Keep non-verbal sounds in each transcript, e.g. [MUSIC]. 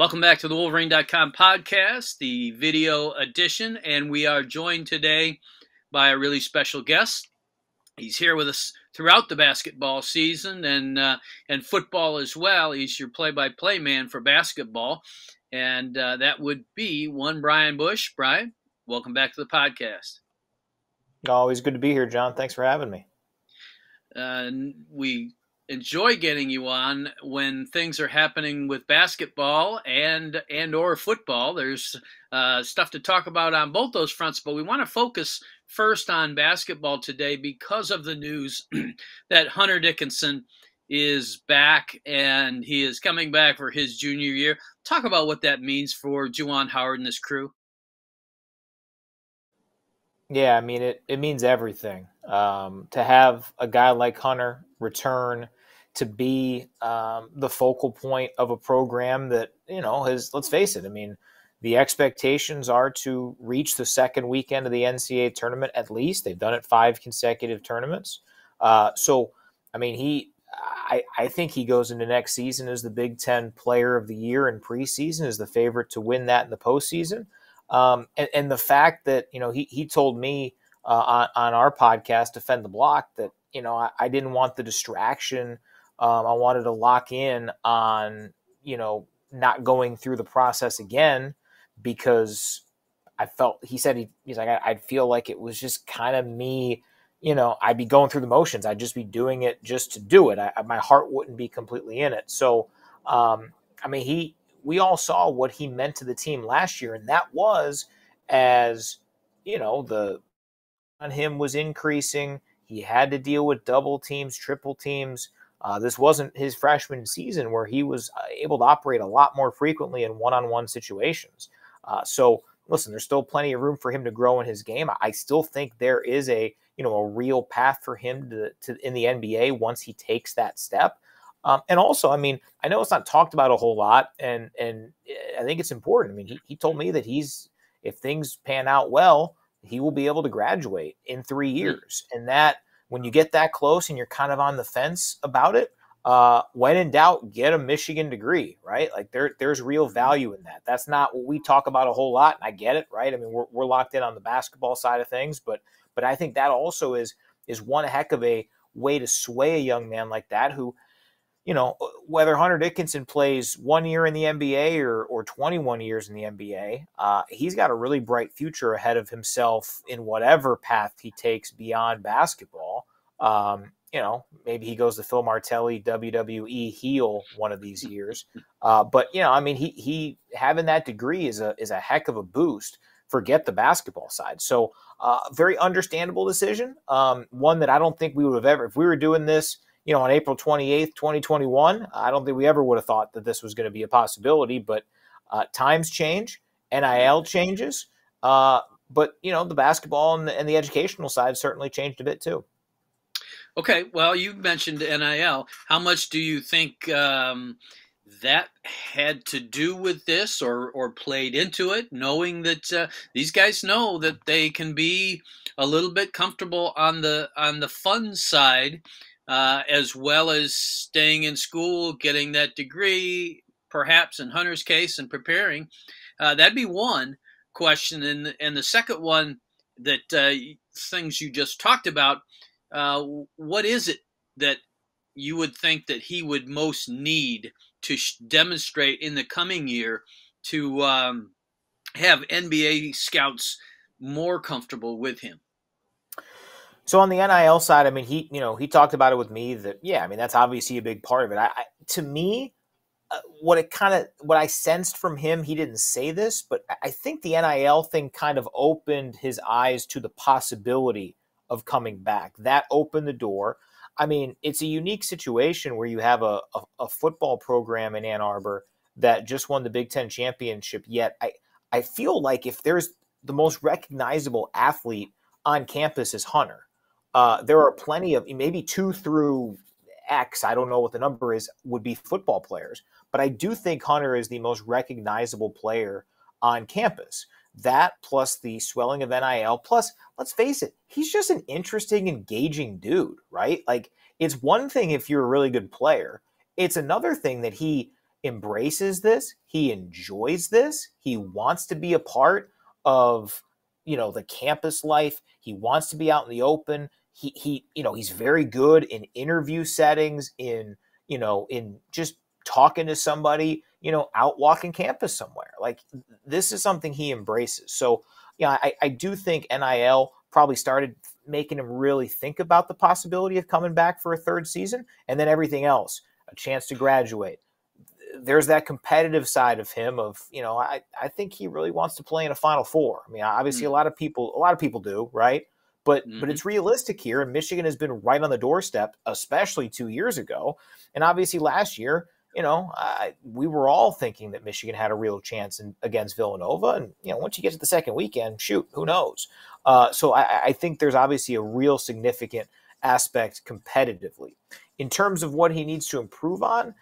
Welcome back to the Wolverine.com podcast, the video edition, and we are joined today by a really special guest. He's here with us throughout the basketball season and uh, and football as well. He's your play-by-play man for basketball, and uh, that would be one Brian Boesch. Brian, welcome back to the podcast. Always good to be here, John. Thanks for having me. Uh, we enjoy getting you on when things are happening with basketball and and or football. There's uh, stuff to talk about on both those fronts, but we want to focus first on basketball today because of the news [CLEARS THROAT] that Hunter Dickinson is back and he is coming back for his junior year. Talk about what that means for Juwan Howard and this crew. Yeah, I mean it. It means everything. Um, to have a guy like Hunter return to be um, the focal point of a program that you know has. Let's face it. I mean, the expectations are to reach the second weekend of the NCAA tournament at least. They've done it five consecutive tournaments. Uh, so, I mean, he. I, I think he goes into next season as the Big Ten Player of the Year in preseason, as the favorite to win that in the postseason. Um, and, and, the fact that you know he he told me uh, on, on our podcast, Defend the Block, that you know I, I didn't want the distraction um, I wanted to lock in on, you know, not going through the process again because I felt he said he, he's like I, would feel like it was just kind of me, you know, I'd be going through the motions. I'd just be doing it just to do it. I, my heart wouldn't be completely in it. So, um, I mean, he we all saw what he meant to the team last year, and that was as you know the on him was increasing. He had to deal with double teams, triple teams. Uh, this wasn't his freshman season where he was uh, able to operate a lot more frequently in one on one situations. Uh, so, listen, there's still plenty of room for him to grow in his game. I still think there is a you know a real path for him to, to in the NBA once he takes that step. Um, and also, I mean, I know it's not talked about a whole lot, and and I think it's important. I mean, he, he told me that he's if things pan out well, he will be able to graduate in three hmm. years, and that when you get that close and you're kind of on the fence about it, uh, when in doubt, get a Michigan degree, right? Like there, there's real mm-hmm. value in that. That's not what we talk about a whole lot, and I get it, right? I mean, we're, we're locked in on the basketball side of things, but but I think that also is is one heck of a way to sway a young man like that who you know, whether Hunter Dickinson plays one year in the NBA or, or 21 years in the NBA, uh, he's got a really bright future ahead of himself in whatever path he takes beyond basketball. Um, you know, maybe he goes to Phil Martelli WWE heel one of these years. Uh, but you know, I mean, he he having that degree is a is a heck of a boost. Forget the basketball side. So, uh, very understandable decision. Um, one that I don't think we would have ever, if we were doing this you know, on April 28th, 2021, I don't think we ever would have thought that this was going to be a possibility, but uh, times change, NIL changes, uh, but, you know, the basketball and the, and the educational side certainly changed a bit too. Okay, well, you mentioned NIL. How much do you think um, that had to do with this or, or played into it, knowing that uh, these guys know that they can be a little bit comfortable on the on the fun side uh, as well as staying in school, getting that degree, perhaps in Hunter's case, and preparing. Uh, that'd be one question. And, and the second one that uh, things you just talked about, uh, what is it that you would think that he would most need to sh- demonstrate in the coming year to um, have NBA scouts more comfortable with him? So on the NIL side, I mean, he you know he talked about it with me that yeah, I mean that's obviously a big part of it. I, I to me, uh, what it kind of what I sensed from him, he didn't say this, but I think the NIL thing kind of opened his eyes to the possibility of coming back. That opened the door. I mean, it's a unique situation where you have a, a, a football program in Ann Arbor that just won the Big Ten championship. Yet, I I feel like if there's the most recognizable athlete on campus is Hunter uh, there are plenty of maybe two through X, I don't know what the number is, would be football players. But I do think Hunter is the most recognizable player on campus. That plus the swelling of NIL, plus, let's face it, he's just an interesting, engaging dude, right? Like, it's one thing if you're a really good player, it's another thing that he embraces this. He enjoys this. He wants to be a part of, you know, the campus life. He wants to be out in the open. He he, you know, he's very good in interview settings, in, you know, in just talking to somebody, you know, out walking campus somewhere. Like this is something he embraces. So, yeah, I, I do think NIL probably started making him really think about the possibility of coming back for a third season, and then everything else, a chance to graduate. There's that competitive side of him of, you know, I, I think he really wants to play in a final four. I mean, obviously mm-hmm. a lot of people a lot of people do, right? But mm-hmm. but it's realistic here, and Michigan has been right on the doorstep, especially two years ago. And obviously last year, you know, I, we were all thinking that Michigan had a real chance in, against Villanova. And, you know, once you get to the second weekend, shoot, who knows? Uh, so I, I, think there's obviously a real significant aspect competitively. In terms of what he needs to improve on,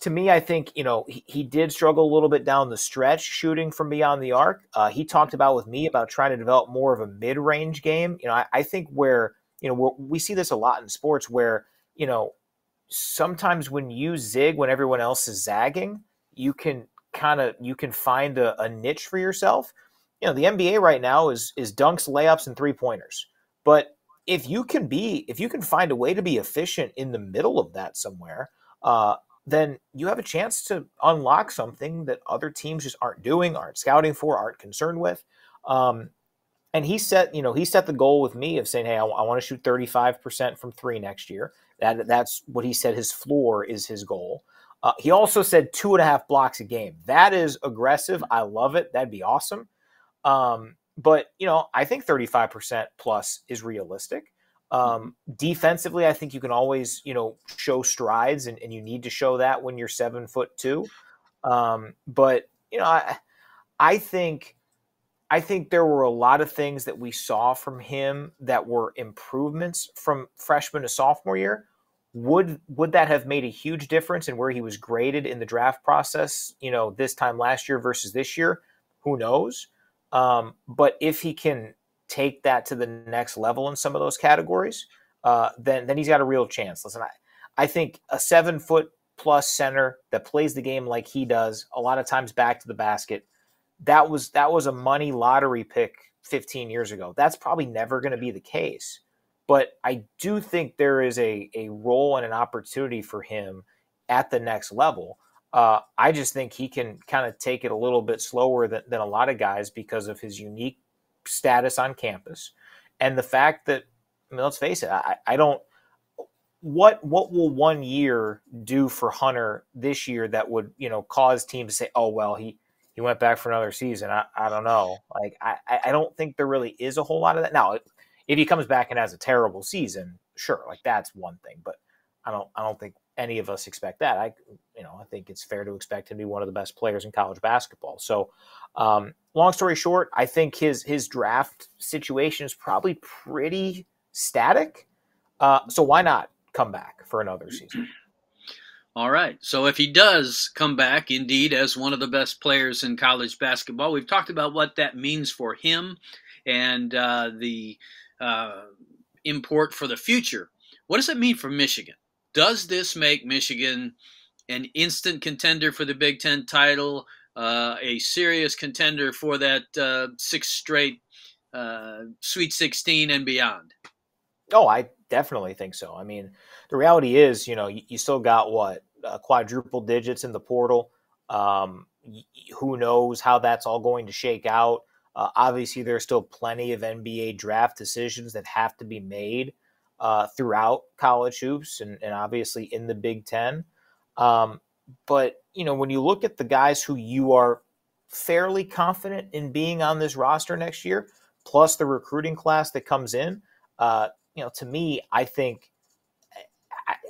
to me, I think, you know, he, he did struggle a little bit down the stretch shooting from beyond the arc. Uh, he talked about with me about trying to develop more of a mid range game. You know, I, I think where, you know, we see this a lot in sports where, you know, sometimes when you zig when everyone else is zagging, you can kind of you can find a, a, niche for yourself. You know, the NBA right now is is dunks, layups, and three pointers. But if you can be if you can find a way to be efficient in the middle of that somewhere, uh, then you have a chance to unlock something that other teams just aren't doing, aren't scouting for, aren't concerned with. Um, and he set, you know, he set the goal with me of saying, "Hey, I, I want to shoot 35% from three next year." That that's what he said. His floor is his goal. Uh, he also said two and a half blocks a game. That is aggressive. I love it. That'd be awesome. Um, but you know, I think 35% plus is realistic. Um, defensively, I think you can always, you know, show strides, and, and you need to show that when you're seven foot two. Um, but you know, I, I think I think there were a lot of things that we saw from him that were improvements from freshman to sophomore year. Would would that have made a huge difference in where he was graded in the draft process? You know, this time last year versus this year, who knows? Um, but if he can take that to the next level in some of those categories, uh, then then he's got a real chance. Listen, I, I think a seven foot plus center that plays the game like he does, a lot of times back to the basket, that was that was a money lottery pick 15 years ago. That's probably never going to be the case. But I do think there is a, a role and an opportunity for him at the next level. Uh, I just think he can kind of take it a little bit slower than, than a lot of guys because of his unique status on campus and the fact that I mean, let's face it, I, I don't. What what will one year do for Hunter this year that would you know cause teams to say, oh well, he he went back for another season. I, I don't know. Like I, I don't think there really is a whole lot of that. Now, if he comes back and has a terrible season, sure, like that's one thing. But I don't I don't think any of us expect that. I you know I think it's fair to expect him to be one of the best players in college basketball. So, um, long story short, I think his his draft situation is probably pretty static. Uh, so why not come back for another season? [CLEARS THROAT] All right. So if he does come back, indeed, as one of the best players in college basketball, we've talked about what that means for him and uh, the uh, import for the future. What does it mean for Michigan? Does this make Michigan an instant contender for the Big Ten title, uh, a serious contender for that uh, sixth straight uh, Sweet 16 and beyond? Oh, I definitely think so. I mean, the reality is, you know, you, you still got what uh, quadruple digits in the portal. Um, who knows how that's all going to shake out? Uh, obviously, there's still plenty of NBA draft decisions that have to be made uh, throughout college hoops, and, and, obviously in the Big Ten. Um, but you know, when you look at the guys who you are fairly confident in being on this roster next year, plus the recruiting class that comes in, uh, you know, to me, I think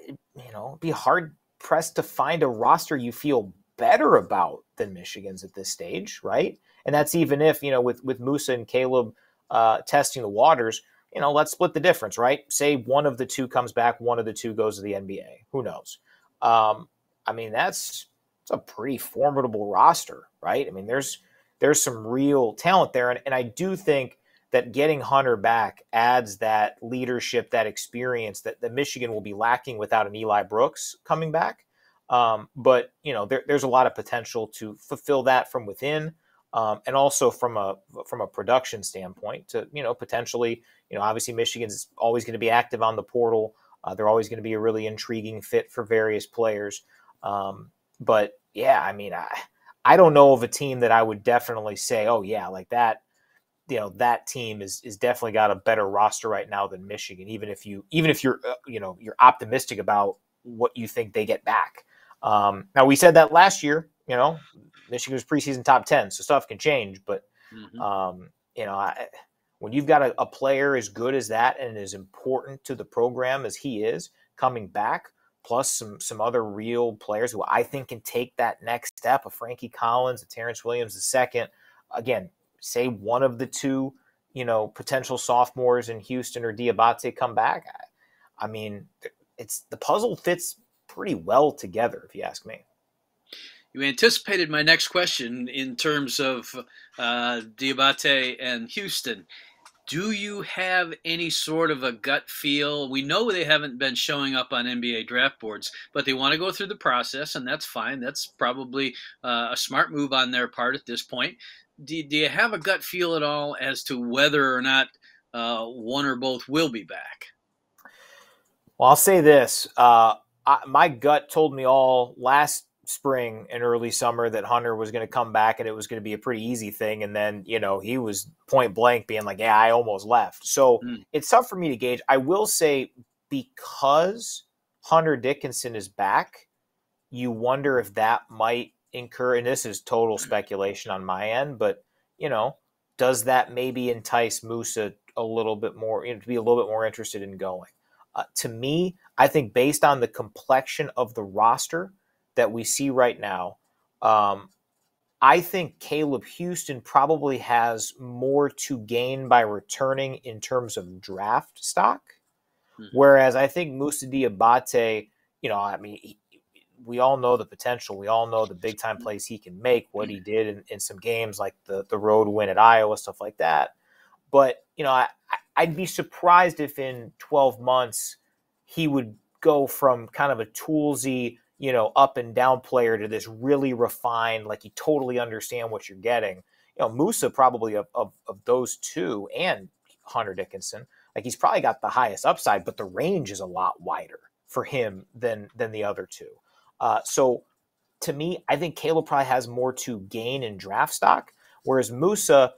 you know, it'd be hard pressed to find a roster you feel better about than Michigan's at this stage, right? And that's even if, you know, with, with Moussa and Caleb uh, testing the waters, you know, let's split the difference, right? Say one of the two comes back, one of the two goes to the NBA. Who knows? Um, I mean, that's it's a pretty formidable roster, right? I mean, there's there's some real talent there, and, and I do think that getting Hunter back adds that leadership, that experience that, that Michigan will be lacking without an Eli Brooks coming back. Um, but you know, there, there's a lot of potential to fulfill that from within, um, and also from a from a production standpoint. To you know, potentially, you know, obviously Michigan's always going to be active on the portal. Uh, they're always going to be a really intriguing fit for various players. Um, but yeah, I mean, I I don't know of a team that I would definitely say, oh yeah, like that. You know that team is is definitely got a better roster right now than Michigan. Even if you even if you're uh, you know you're optimistic about what you think they get back. Um, now we said that last year. You know, Michigan was preseason top ten, so stuff can change. But mm-hmm. um, you know, I, when you've got a, a player as good as that and as important to the program as he is coming back, plus some some other real players who I think can take that next step. A Frankie Collins, a Terrance Williams, the second. Again, say one of the two, you know, potential sophomores in Houston or Diabate come back. I, I mean, it's the puzzle fits pretty well together, if you ask me. You anticipated my next question in terms of uh, Diabate and Houston. Do you have any sort of a gut feel? We know they haven't been showing up on NBA draft boards, but they want to go through the process, and that's fine. That's probably uh, a smart move on their part at this point. Do, do, you have a gut feel at all as to whether or not uh, one or both will be back? Well, I'll say this: uh, I, my gut told me all last spring and early summer that Hunter was going to come back and it was going to be a pretty easy thing. And then, you know, he was point blank being like, yeah, I almost left. So mm. it's tough for me to gauge. I will say because Hunter Dickinson is back, you wonder if that might incur, and this is total speculation on my end, but, you know, does that maybe entice Moussa a little bit more, you know, to be a little bit more interested in going? Uh, to me, I think based on the complexion of the roster that we see right now, um, I think Caleb Houston probably has more to gain by returning in terms of draft stock. Mm-hmm. Whereas I think Moussa Diabate, you know, I mean, he, we all know the potential. We all know the big time plays he can make, what he did in, in some games like the, the road win at Iowa, stuff like that. But, you know, I, I'd be surprised if in 12 months he would go from kind of a toolsy, you know, up and down player to this really refined, like you totally understand what you're getting. You know, Moussa probably of, of, of those two and Hunter Dickinson, like he's probably got the highest upside, but the range is a lot wider for him than than the other two. Uh, so to me, I think Caleb probably has more to gain in draft stock, whereas Moussa,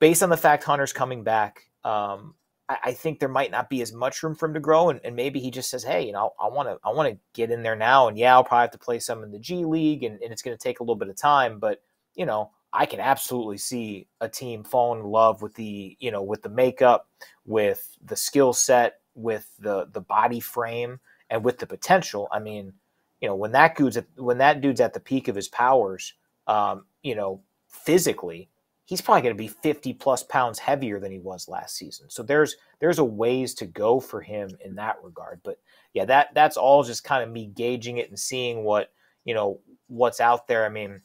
based on the fact Hunter's coming back, um, I, I, think there might not be as much room for him to grow, and, and maybe he just says, "Hey, you know, I want to, I want to get in there now, and yeah, I'll probably have to play some in the G League, and, and it's going to take a little bit of time, but you know, I can absolutely see a team falling in love with the, you know, with the makeup, with the skill set, with the the body frame, and with the potential. I mean, you know, when that dude's at, when that dude's at the peak of his powers, um, you know, physically, he's probably going to be 50 plus pounds heavier than he was last season. So there's there's a ways to go for him in that regard. But yeah, that that's all just kind of me gauging it and seeing what, you know, what's out there. I mean,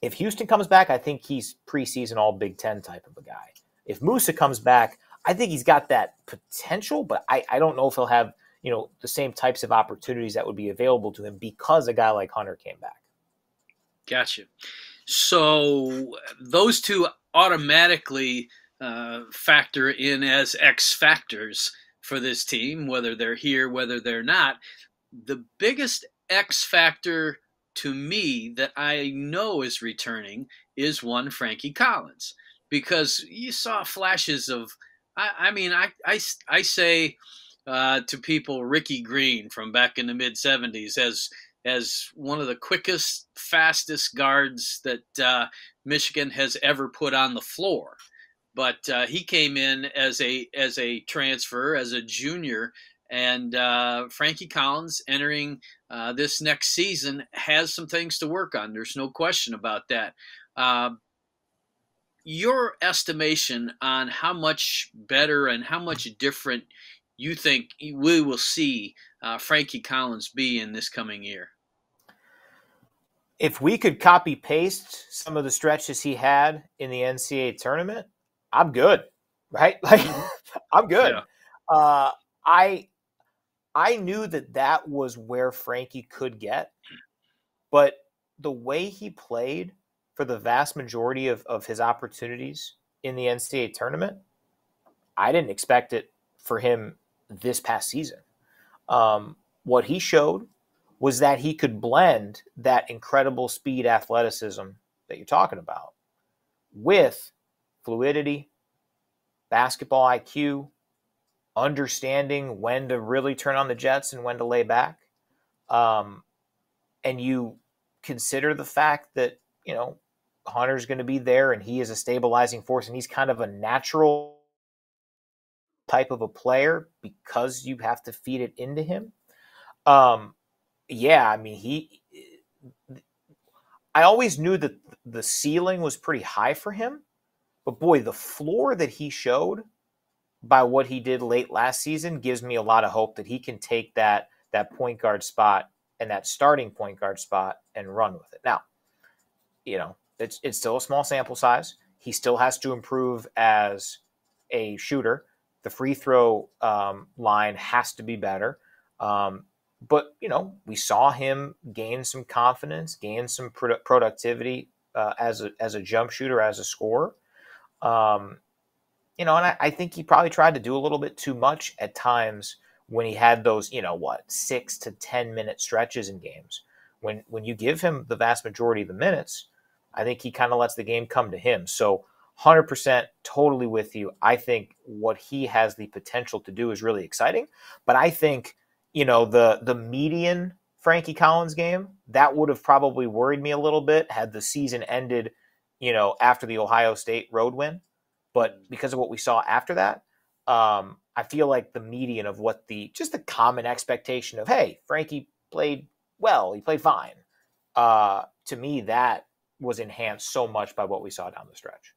if Houston comes back, I think he's preseason all Big 10 type of a guy. If Moussa comes back, I think he's got that potential, but I, I don't know if he'll have, you know, the same types of opportunities that would be available to him because a guy like Hunter came back. Gotcha. So those two automatically uh, factor in as X factors for this team, whether they're here, whether they're not. The biggest X factor to me that I know is returning is one Frankie Collins because you saw flashes of. I, I mean, I, I, I say uh, to people Ricky Green from back in the mid 70s as as one of the quickest, fastest guards that uh, Michigan has ever put on the floor. But uh, he came in as a as a transfer, as a junior, and uh, Frankie Collins entering uh, this next season has some things to work on. There's no question about that. Uh, your estimation on how much better and how much different you think we will see uh, Frankie Collins be in this coming year? If we could copy paste some of the stretches he had in the NCAA tournament, I'm good, [LAUGHS] right? Like [LAUGHS] I'm good. Yeah. Uh, I I knew that that was where Frankie could get, but the way he played for the vast majority of, of his opportunities in the NCAA tournament, I didn't expect it for him this past season. Um, what he showed was that he could blend that incredible speed athleticism that you're talking about with fluidity, basketball IQ, understanding when to really turn on the jets and when to lay back. Um, and you consider the fact that, you know, Hunter's going to be there and he is a stabilizing force and he's kind of a natural type of a player because you have to feed it into him. Um, yeah, I mean, he. I always knew that the ceiling was pretty high for him, but boy, the floor that he showed by what he did late last season gives me a lot of hope that he can take that that point guard spot and that starting point guard spot and run with it. Now, you know, it's it's still a small sample size. He still has to improve as a shooter. The free throw um, line has to be better. Um, but you know, we saw him gain some confidence, gain some pro- productivity uh, as a as a jump shooter, as a scorer. Um, you know, and I, I, think he probably tried to do a little bit too much at times when he had those, you know, what six to ten minute stretches in games. When when you give him the vast majority of the minutes, I think he kind of lets the game come to him. So. 100% totally with you. I think what he has the potential to do is really exciting, but I think you know the the median Frankie Collins game that would have probably worried me a little bit had the season ended, you know, after the Ohio State road win. But mm. because of what we saw after that, um, I feel like the median of what the just the common expectation of hey Frankie played well, he played fine. Uh, to me, that was enhanced so much by what we saw down the stretch.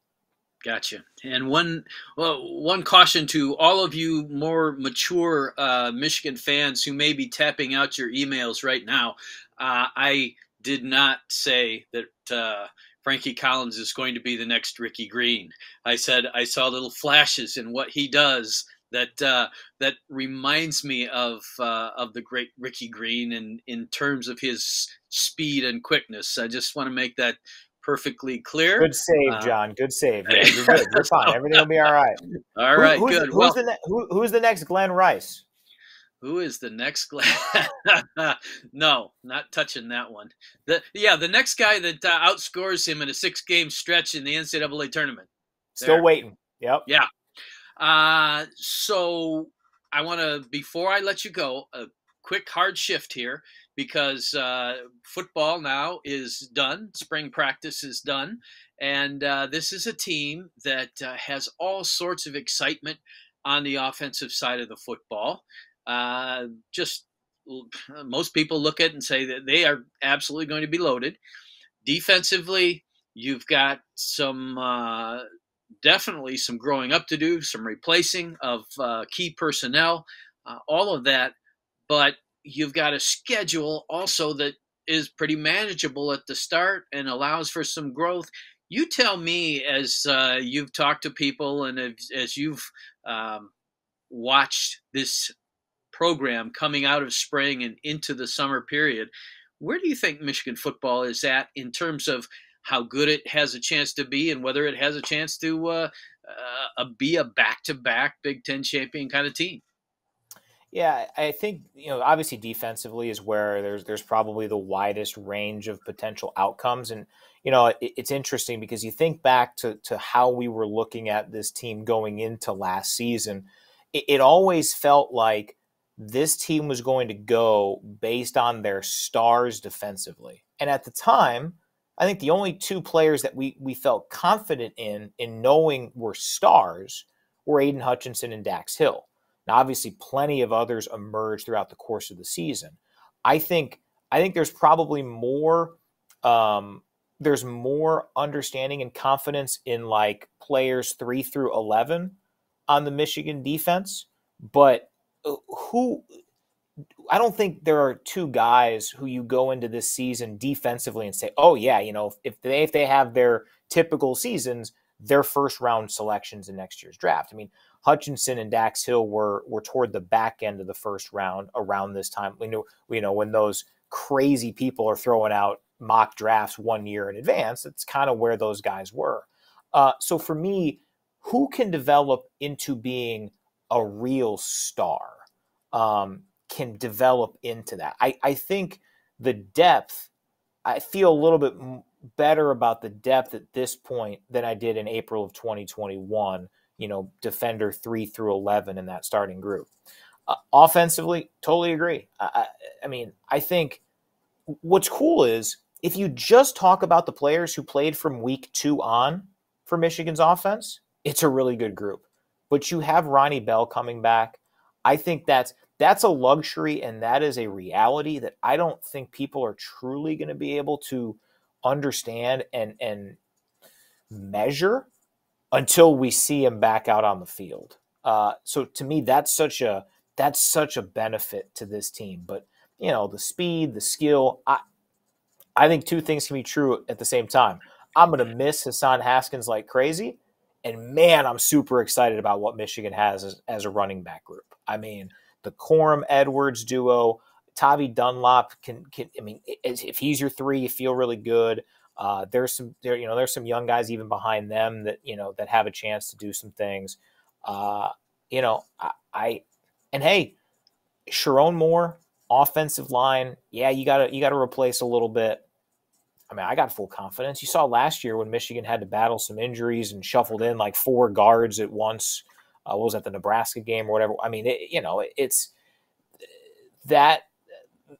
Gotcha. And one well, one caution to all of you more mature uh, Michigan fans who may be tapping out your emails right now. Uh, I did not say that uh, Frankie Collins is going to be the next Ricky Green. I said I saw little flashes in what he does that uh, that reminds me of uh, of the great Ricky Green and in terms of his speed and quickness. I just want to make that perfectly clear. Good save, uh, John. Good save. [LAUGHS] Yeah, you're good. You're fine. Everything will be all right. [LAUGHS] All right, Who, who's, good. Who's, well, the ne- who, who's the next Glen Rice? Who is the next Glen? [LAUGHS] no, not touching that one. The yeah, the next guy that uh, outscores him in a six-game stretch in the NCAA tournament. Still waiting. Yep. Yeah. Uh, so I want to before I let you go, a quick hard shift here because uh, football now is done, spring practice is done, and uh, this is a team that uh, has all sorts of excitement on the offensive side of the football. Uh, just most people look at it and say that they are absolutely going to be loaded. Defensively, you've got some uh, definitely some growing up to do, some replacing of uh, key personnel, all of that, but you've got a schedule also that is pretty manageable at the start and allows for some growth. You tell me, as uh, you've talked to people and as, as you've um, watched this program coming out of spring and into the summer period, where do you think Michigan football is at in terms of how good it has a chance to be and whether it has a chance to uh, uh, be a back-to-back Big Ten champion kind of team? Yeah, I think you know obviously defensively is where there's there's probably the widest range of potential outcomes, and you know it, it's interesting because you think back to to how we were looking at this team going into last season, it, it always felt like this team was going to go based on their stars defensively, and at the time, I think the only two players that we we felt confident in in knowing were stars were Aidan Hutchinson and Dax Hill now, obviously, plenty of others emerge throughout the course of the season. I think I think there's probably more um, there's more understanding and confidence in like players three through eleven on the Michigan defense, but uh, who I don't think there are two guys who you go into this season defensively and say, "Oh yeah, you know, if they if they have their typical seasons, their first round selections in next year's draft." I mean, Hutchinson and Dax Hill were were toward the back end of the first round around this time. We knew we know when those crazy people are throwing out mock drafts one year in advance. It's kind of where those guys were. Uh, so for me, who can develop into being a real star um, can develop into that. I, I think the depth, I feel a little bit better about the depth at this point than I did in April of 2021, you know, defender 3 through 11 in that starting group. Uh, offensively, totally agree. I, I, I mean, I think what's cool is if you just talk about the players who played from week two on for Michigan's offense, it's a really good group. But you have Ronnie Bell coming back. I think that's that's a luxury and that is a reality that I don't think people are truly going to be able to understand and and measure until we see him back out on the field. Uh, so to me, that's such a that's such a benefit to this team. But you know, the speed, the skill. I I think two things can be true at the same time. I'm going to miss Hassan Haskins like crazy, and man, I'm super excited about what Michigan has as, as a running back group. I mean, the Corum Edwards duo, Tavi Dunlap can can. I mean, if he's your three, you feel really good. Uh, there's some there, you know, there's some young guys even behind them that you know that have a chance to do some things. Uh, you know, I, I and hey, Sherrone Moore, offensive line, yeah, you gotta you gotta replace a little bit. I mean, I got full confidence. You saw last year when Michigan had to battle some injuries and shuffled in like four guards at once. Uh, what was that, the Nebraska game or whatever? I mean, it, you know, it's that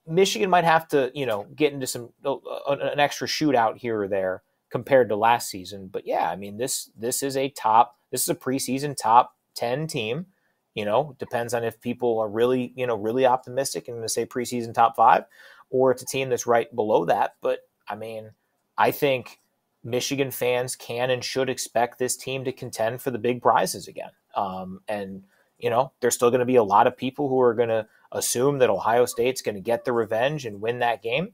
Michigan might have to, you know, get into some uh, an extra shootout here or there compared to last season. But yeah, I mean, this this is a top, this is a preseason top ten team. You know, depends on if people are really, you know, really optimistic and to say preseason top five, or it's a team that's right below that. But I mean, I think Michigan fans can and should expect this team to contend for the big prizes again. Um, and, you know, there's still going to be a lot of people who are going to assume that Ohio State's going to get the revenge and win that game.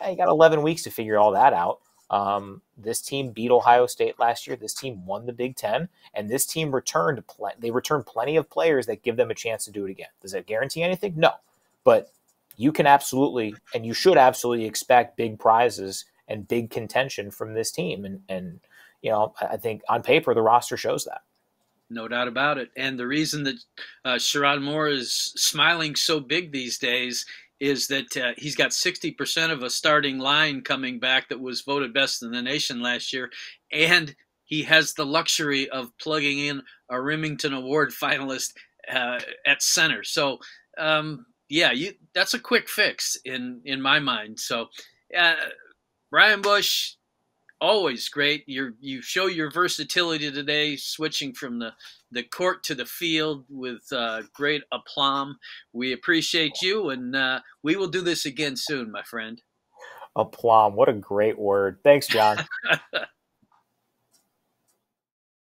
Yeah, you got 11 weeks to figure all that out. Um, this team beat Ohio State last year. This team won the Big Ten, and this team returned. Pl- they returned plenty of players that give them a chance to do it again. Does that guarantee anything? No, but you can absolutely and you should absolutely expect big prizes and big contention from this team. And, and you know, I think on paper, the roster shows that. No doubt about it. And the reason that uh, Moore is smiling so big these days is that uh, he's got 60% of a starting line coming back that was voted best in the nation last year. And he has the luxury of plugging in a Remington Award finalist uh, at center. So, um, yeah, you that's a quick fix in in my mind. So, uh, Brian Boesch, always great. You you show your versatility today, switching from the the court to the field with uh, great aplomb. We appreciate you, and uh, we will do this again soon, my friend. Aplomb, what a great word! Thanks, John. [LAUGHS]